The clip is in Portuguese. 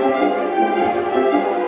Música